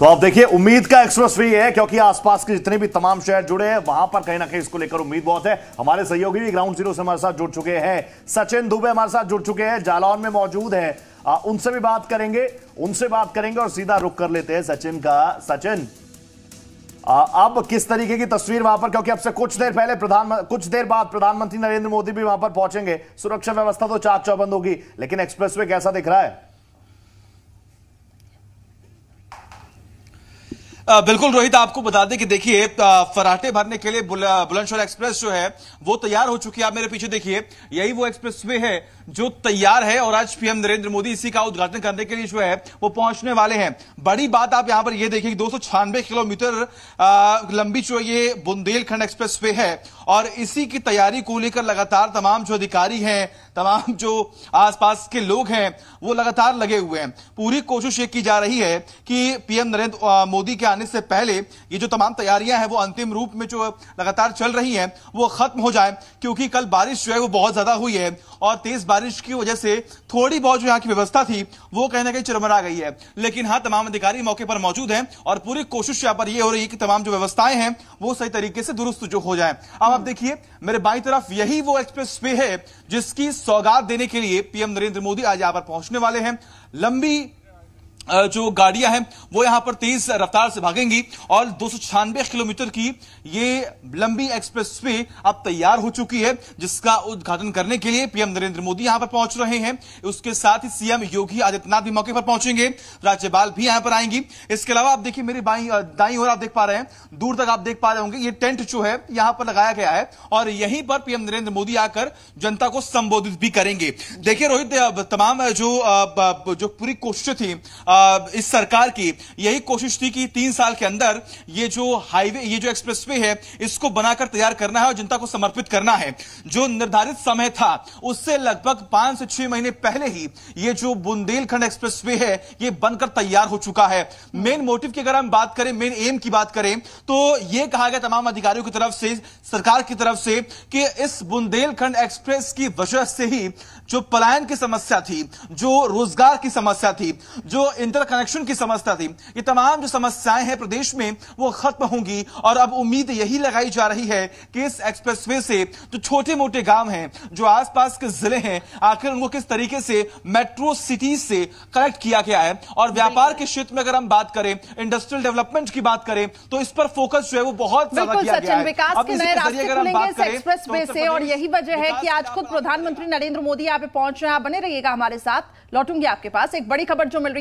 तो आप देखिए उम्मीद का एक्सप्रेस वे है क्योंकि आसपास के जितने भी तमाम शहर जुड़े हैं वहाँ पर कहीं ना कहीं इसको लेकर उम्मीद बहुत है। हमारे सहयोगी भी ग्राउंड ज़ीरो से हमारे साथ जुड़ चुके हैं। सचिन दुबे हमारे साथ जुड़ चुके हैं जालौन में मौजूद है। आ, उनसे भी बात करेंगे उनसे बात करेंगे और सीधा रुक कर लेते हैं सचिन का। सचिन आ, अब किस तरीके की तस्वीर वहाँ पर क्योंकि अब से कुछ देर पहले प्रधान कुछ देर बाद प्रधानमंत्री नरेंद्र मोदी भी वहाँ पर पहुँचेंगे। सुरक्षा व्यवस्था तो चाक चौबंद होगी लेकिन एक्सप्रेसवे कैसा दिख रहा है? बिल्कुल रोहित, आपको बता दें कि देखिए फराटे भरने के लिए बुलंदशहर एक्सप्रेस जो है, वो तैयार हो चुकी है। आप मेरे पीछे देखिए, यही वो एक्सप्रेस वे है जो तैयार है और आज पीएम नरेंद्र मोदी इसी का उद्घाटन करने के लिए जो है, वो पहुँचने वाले हैं। बड़ी बात आप यहाँ पर ये देखिए दो सौ छानबे किलोमीटर लंबी जो ये बुंदेलखंड एक्सप्रेस वे है और इसी की तैयारी को लेकर लगातार तमाम जो अधिकारी हैं तमाम जो आसपास के लोग हैं, वो लगातार लगे हुए हैं। पूरी कोशिश ये की जा रही है कि पीएम नरेंद्र मोदी के आने से पहले ये जो तमाम तैयारियाँ हैं, वो अंतिम रूप में जो लगातार चल रही हैं, वो खत्म हो जाए, क्योंकि कल बारिश जो है, वो बहुत ज़्यादा हुई है। और तेज बारिश की वजह से थोड़ी बहुत जो यहाँ की व्यवस्था थी, वो कहीं ना कहीं चरमरा गई है। लेकिन हाँ तमाम अधिकारी मौके पर मौजूद हैं और पूरी कोशिश यहाँ पर ये हो रही है कि तमाम जो व्यवस्थाएँ हैं, वो सही तरीके से दुरुस्त जो हो जाए। अब आप देखिए, मेरे बाई तरफ़ यही वो एक्सप्रेस वे है जिसकी सौगात देने के लिए पीएम नरेंद्र मोदी आज यहाँ पर पहुँचने वाले हैं। लंबी जो गाड़ियाँ हैं, वो यहाँ पर तेज रफ्तार से भागेंगी और दो सौ छियानबे किलोमीटर की ये लंबी एक्सप्रेस वे अब तैयार हो चुकी है, जिसका उद्घाटन करने के लिए पीएम नरेंद्र मोदी यहाँ पर पहुँच रहे हैं। उसके साथ ही सीएम योगी आदित्यनाथ भी मौके पर पहुँचेंगे। राज्यपाल भी यहाँ पर आएँगी। इसके अलावा आप देखिए मेरी बाई दाई ओर आप देख पा रहे हैं। दूर तक आप देख पा रहे होंगे, ये टेंट जो है, यहाँ पर लगाया गया है और यहीं पर पीएम नरेंद्र मोदी आकर जनता को संबोधित भी करेंगे। देखिए रोहित तमाम जो जो पूरी कोशिश थी इस सरकार की यही कोशिश थी कि तीन साल के अंदर ये जो हाईवे, ये जो एक्सप्रेसवे है, इसको बनाकर तैयार करना है और जनता को समर्पित करना है। जो निर्धारित समय था, उससे लगभग पाँच से छह महीने पहले ही ये जो बुंदेलखंड एक्सप्रेसवे है, ये बनकर तैयार हो चुका है। मेन मोटिव की अगर हम बात करें, मेन एम की बात करें तो यह कहा गया तमाम अधिकारियों की तरफ़ से, सरकार की तरफ़ से कि इस बुंदेलखंड एक्सप्रेस की वजह से ही जो पलायन की समस्या थी, जो रोज़गार की समस्या थी, जो इंटर कनेक्शन की समस्या थी। ये तमाम जो समस्याएँ हैं प्रदेश में वो खत्म होंगी और अब उम्मीद यही लगाई जा रही है कि इस एक्सप्रेसवे से जो छोटे मोटे गाँव हैं जो आसपास के ज़िले हैं आखिर उनको किस तरीके से मेट्रो सिटीज़ से कनेक्ट किया गया है? और व्यापार के क्षेत्र में अगर हम बात करें इंडस्ट्रियल डेवलपमेंट की बात करें तो इस पर फोकस जो है वो बहुत ज़्यादा किया गया है। विकास के नए रास्ते खुलेंगे इस एक्सप्रेस वे से और यही वजह है कि आज खुद प्रधानमंत्री नरेंद्र मोदी यहाँ पे पहुँच रहे हैं। आप बने रहिएगा हमारे साथ। लौटूँगी आपके पास। एक बड़ी खबर जो मिल रही